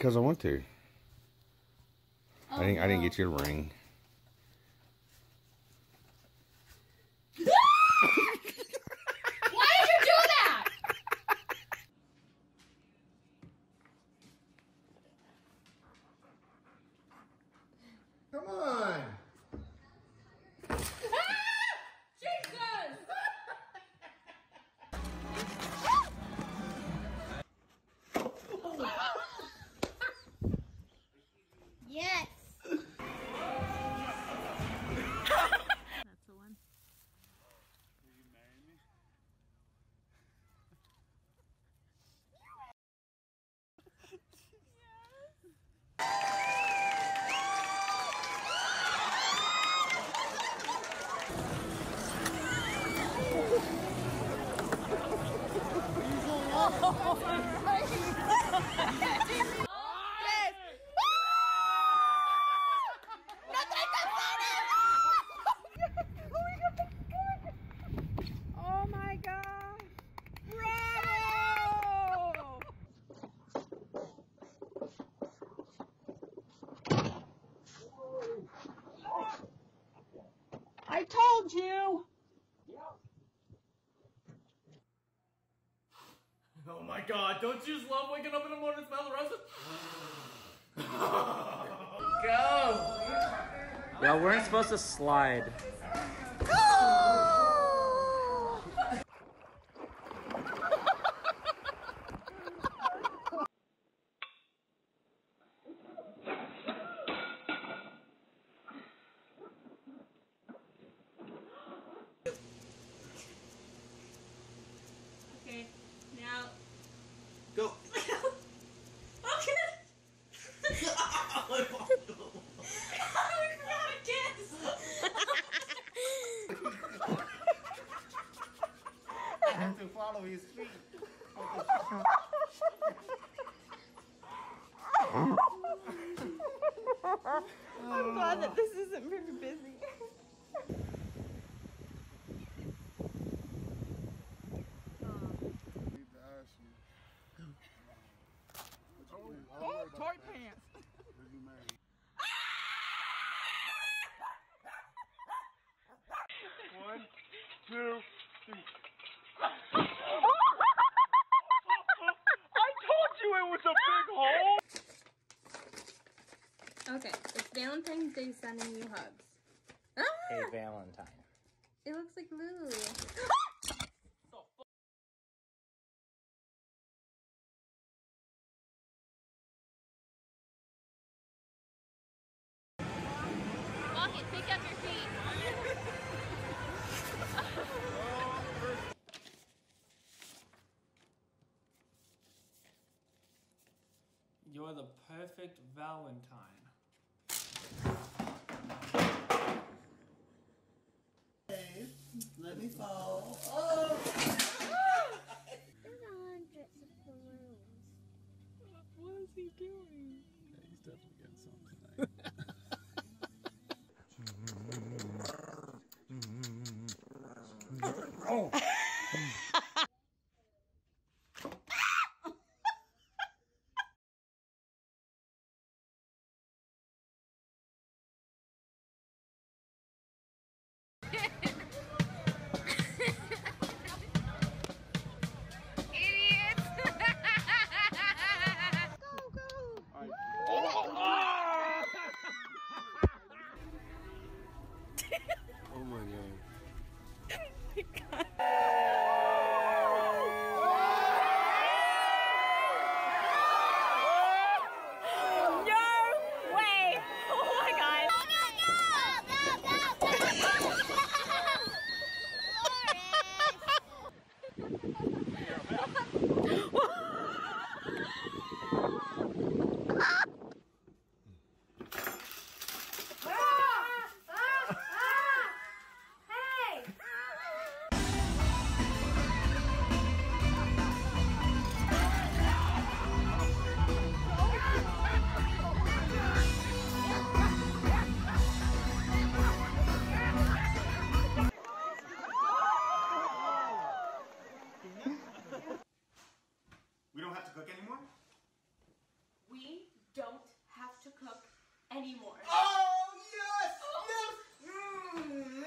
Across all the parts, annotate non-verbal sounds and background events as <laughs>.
Because I want to. Oh, I didn't. I didn't oh, get you a ring. Why did you do that? Come on. Jesus! Yes. That's the one. Oh my gosh! Bravo! I told you! Oh my god, don't you just love waking up in the morning and smell the roses? Go! Y'all weren't supposed to slide. To follow his feet. I'm glad that this isn't very busy. Oh, tight pants. One, two, three. I told you it was a big hole! Okay, it's Valentine's Day sending you hugs. Ah! Hey, Valentine. It looks like Lulu. Walk it, pick up your feet. <laughs> You're the perfect Valentine. Let me fall. There's hundreds of balloons. What is he doing? Yeah, He's definitely getting something tonight. Go, anymore. Oh, yes! Yes! Mm.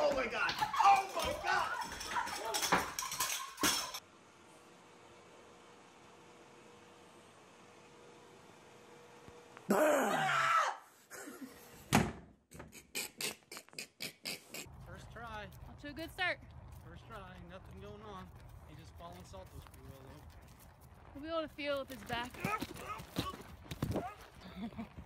Oh my god! Oh my god! First try. Off to a good start. First try. Nothing going on. He just falling salt those pretty well though. We'll be able to feel with his back. <laughs>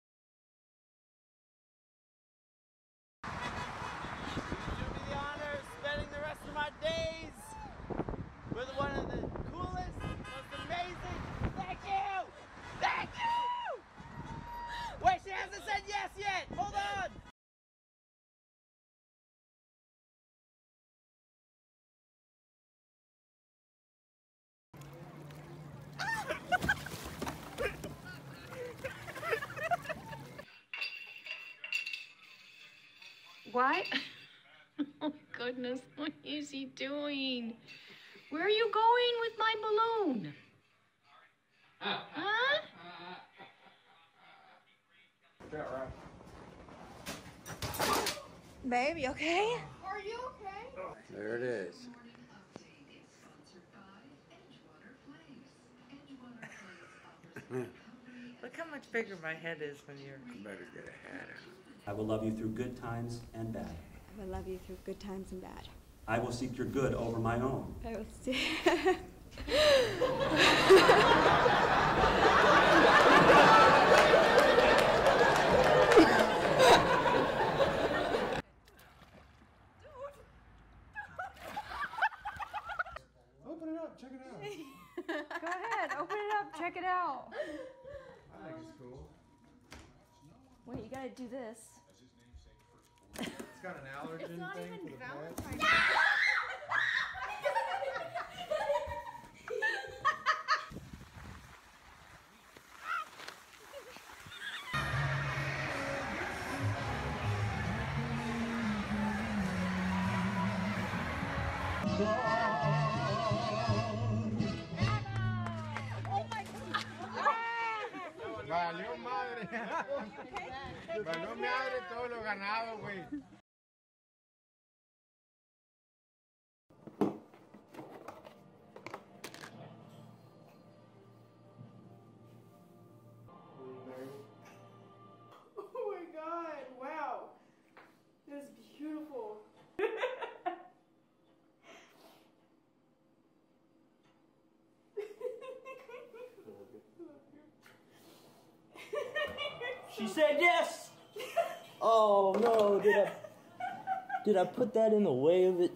What? <laughs> Oh my goodness, what is he doing? Where are you going with my balloon? Huh? Babe, you okay? Are you okay? There it is. <laughs> Look how much bigger my head is when you're. Better get a hat I will love you through good times and bad. I will love you through good times and bad. I will seek your good over my own. I will see. <laughs> Open it up, check it out. Go ahead, open it up, check it out. I think it's cool. Wait, you gotta do this. It's got an allergen It's not thing even for the pet. Valentine's Pues no me abre todo lo ganado, güey. She said yes. Oh no, did I did I put that in the way of it?